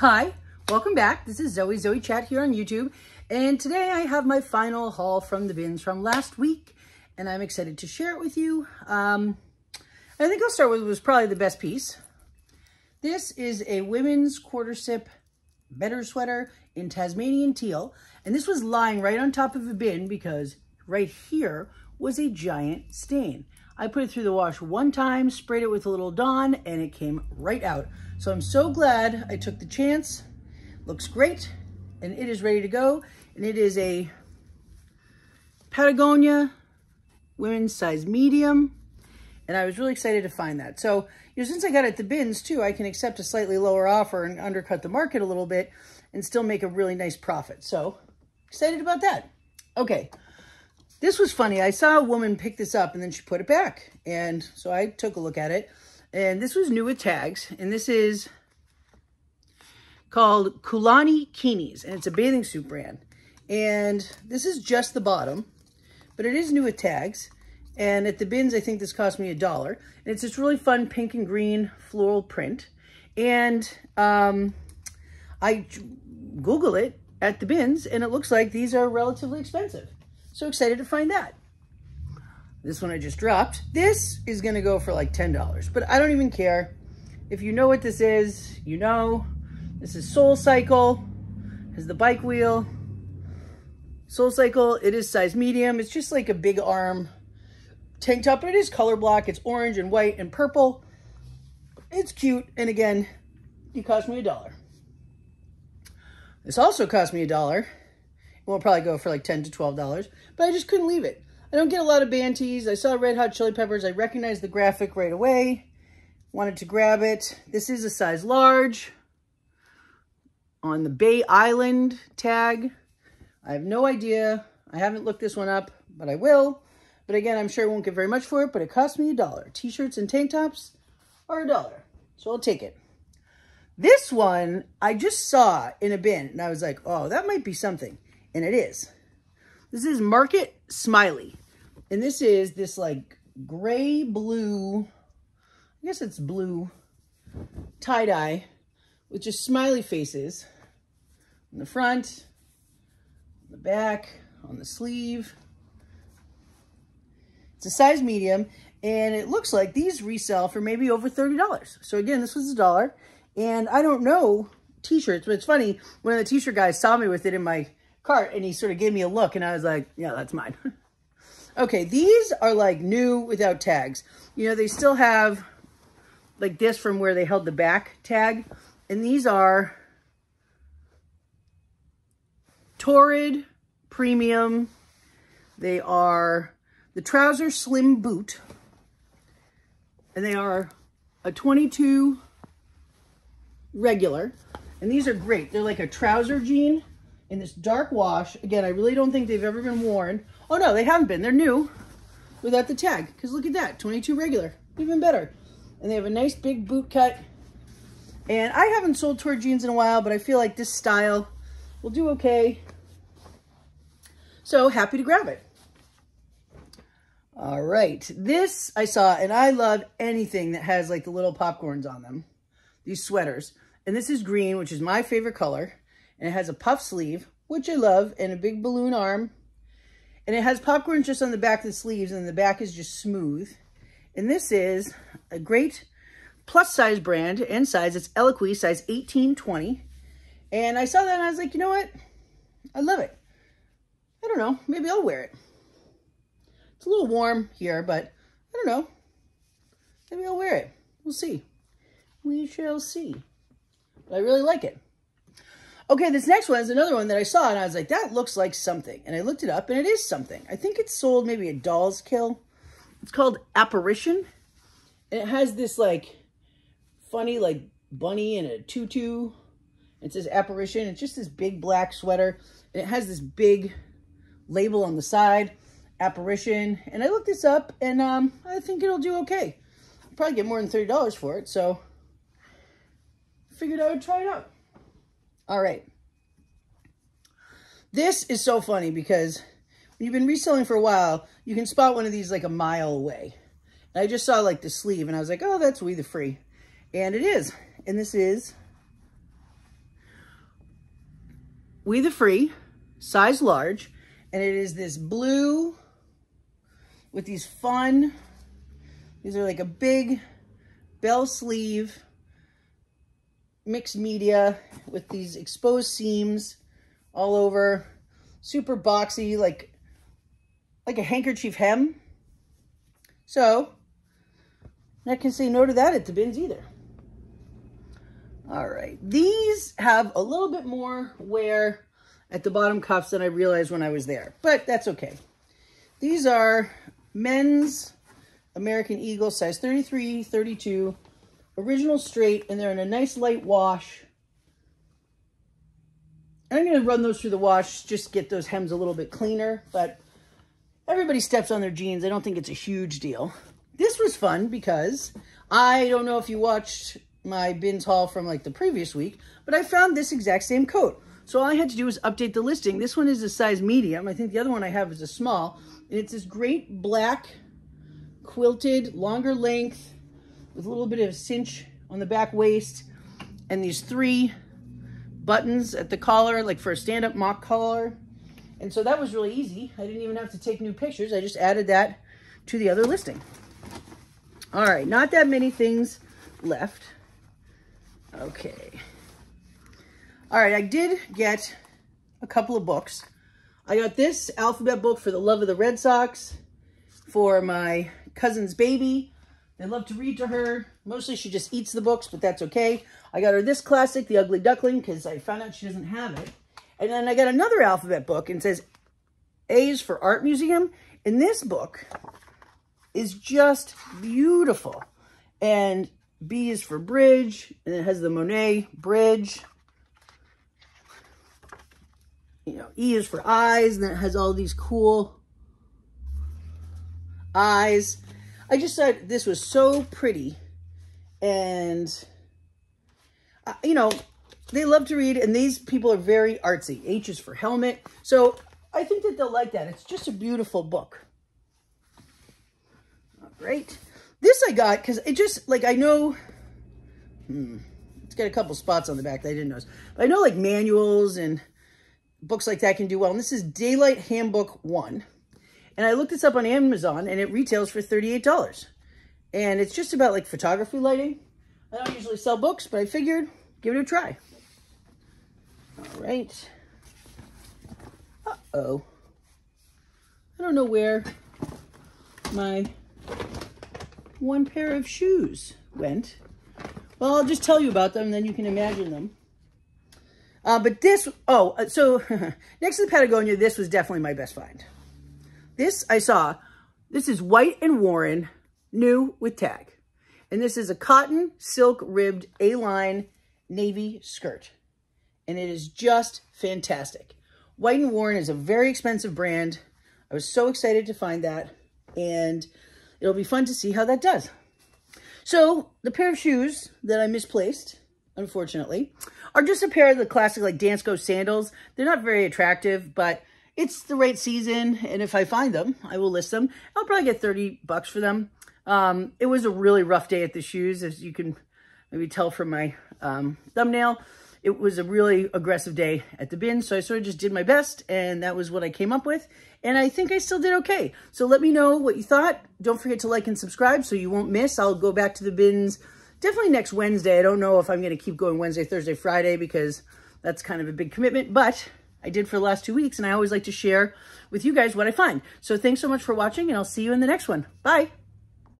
Hi, welcome back. This is Zoe, Zoe Chat here on YouTube. And today I have my final haul from the bins from last week. And I'm excited to share it with you. Um, I think I'll start with was probably the best piece. This is a women's quarter zip better sweater in Tasmanian teal. And this was lying right on top of a bin because right here was a giant stain. I put it through the wash one time, sprayed it with a little Dawn, and it came right out. So I'm so glad I took the chance. Looks great, and it is ready to go. And it is a Patagonia women's size medium. And I was really excited to find that. So, you know, since I got it at the bins too, I can accept a slightly lower offer and undercut the market a little bit and still make a really nice profit. So, excited about that. Okay, this was funny. I saw a woman pick this up and then she put it back. And so I took a look at it. And this was new with tags. And this is called Kulani Kinis. And it's a bathing suit brand. And this is just the bottom. But it is new with tags. And at the bins, I think this cost me a dollar. And it's this really fun pink and green floral print. And um, I Google it at the bins. And it looks like these are relatively expensive. So excited to find that. This one I just dropped. This is gonna go for like $10, but I don't even care. If you know what this is, you know. This is Soul Cycle, has the bike wheel. Soul Cycle, it is size medium. It's just like a big arm tank top, but it is color block. It's orange and white and purple. It's cute, and again, it cost me a dollar. This also cost me a dollar It will probably go for like 10 to $12, but I just couldn't leave it. I don't get a lot of band tees. I saw Red Hot Chili Peppers. I recognized the graphic right away. Wanted to grab it. This is a size large on the Bay Island tag. I have no idea. I haven't looked this one up, but I will. But again, I'm sure I won't get very much for it, but it cost me a dollar. T-shirts and tank tops are a dollar, so I'll take it. This one, I just saw in a bin, and I was like, oh, that might be something and it is. This is Market Smiley, and this is this like gray blue, I guess it's blue tie-dye with just smiley faces on the front, on the back, on the sleeve. It's a size medium, and it looks like these resell for maybe over $30. So again, this was a dollar, and I don't know t-shirts, but it's funny, one of the t-shirt guys saw me with it in my cart and he sort of gave me a look and I was like, yeah, that's mine. okay, these are like new without tags. You know, they still have like this from where they held the back tag. And these are Torrid Premium. They are the Trouser Slim Boot. And they are a 22 regular. And these are great. They're like a trouser jean in this dark wash. Again, I really don't think they've ever been worn. Oh no, they haven't been. They're new without the tag. Because look at that, 22 regular, even better. And they have a nice big boot cut. And I haven't sold Torrid jeans in a while, but I feel like this style will do okay. So happy to grab it. All right, this I saw, and I love anything that has like the little popcorns on them, these sweaters. And this is green, which is my favorite color. And it has a puff sleeve, which I love, and a big balloon arm. And it has popcorn just on the back of the sleeves, and the back is just smooth. And this is a great plus size brand and size. It's Eloquii, size 1820. And I saw that and I was like, you know what? I love it. I don't know. Maybe I'll wear it. It's a little warm here, but I don't know. Maybe I'll wear it. We'll see. We shall see. But I really like it. Okay, this next one is another one that I saw, and I was like, that looks like something. And I looked it up, and it is something. I think it's sold maybe at Dolls Kill. It's called Apparition. And it has this, like, funny, like, bunny in a tutu. It says Apparition. It's just this big black sweater. And it has this big label on the side, Apparition. And I looked this up, and um, I think it'll do okay. I'll probably get more than $30 for it, so figured I would try it out. All right. This is so funny because when you've been reselling for a while, you can spot one of these like a mile away. And I just saw like the sleeve and I was like, oh, that's We the Free. And it is. And this is We the Free, size large, and it is this blue with these fun, these are like a big bell sleeve, mixed media with these exposed seams all over, super boxy, like, like a handkerchief hem. So, I can say no to that at the bins either. All right, these have a little bit more wear at the bottom cuffs than I realized when I was there, but that's okay. These are men's American Eagle, size 33, 32, original straight, and they're in a nice light wash. I'm going to run those through the wash, just get those hems a little bit cleaner, but everybody steps on their jeans. I don't think it's a huge deal. This was fun because I don't know if you watched my bins haul from like the previous week, but I found this exact same coat. So all I had to do was update the listing. This one is a size medium. I think the other one I have is a small. And it's this great black quilted, longer length with a little bit of cinch on the back waist and these three buttons at the collar, like for a stand-up mock collar. And so that was really easy. I didn't even have to take new pictures. I just added that to the other listing. All right, not that many things left. Okay. All right, I did get a couple of books. I got this alphabet book for the love of the Red Sox for my cousin's baby. They love to read to her. Mostly she just eats the books, but that's okay. I got her this classic, The Ugly Duckling, because I found out she doesn't have it. And then I got another alphabet book and says A is for Art Museum. And this book is just beautiful. And B is for bridge, and it has the Monet bridge. You know, E is for eyes, and then it has all these cool eyes. I just thought this was so pretty. And, uh, you know, they love to read, and these people are very artsy. H is for helmet. So I think that they'll like that. It's just a beautiful book. All right. This I got because it just, like, I know, hmm, it's got a couple spots on the back that I didn't notice. But I know, like, manuals and books like that can do well. And this is Daylight Handbook 1. And I looked this up on Amazon, and it retails for $38. And it's just about, like, photography lighting. I don't usually sell books, but I figured give it a try. All right. Uh-oh. I don't know where my one pair of shoes went. Well, I'll just tell you about them, then you can imagine them. Uh, but this, oh, uh, so next to the Patagonia, this was definitely my best find. This I saw, this is White and Warren, new with tag. And this is a cotton silk ribbed A-line navy skirt. And it is just fantastic. White and Warren is a very expensive brand. I was so excited to find that. And it'll be fun to see how that does. So the pair of shoes that I misplaced, unfortunately, are just a pair of the classic like Dansko sandals. They're not very attractive, but it's the right season. And if I find them, I will list them. I'll probably get 30 bucks for them. Um, it was a really rough day at the shoes, as you can maybe tell from my um, thumbnail it was a really aggressive day at the bin. So I sort of just did my best and that was what I came up with. And I think I still did okay. So let me know what you thought. Don't forget to like and subscribe so you won't miss. I'll go back to the bins definitely next Wednesday. I don't know if I'm going to keep going Wednesday, Thursday, Friday because that's kind of a big commitment, but I did for the last two weeks and I always like to share with you guys what I find. So thanks so much for watching and I'll see you in the next one. Bye.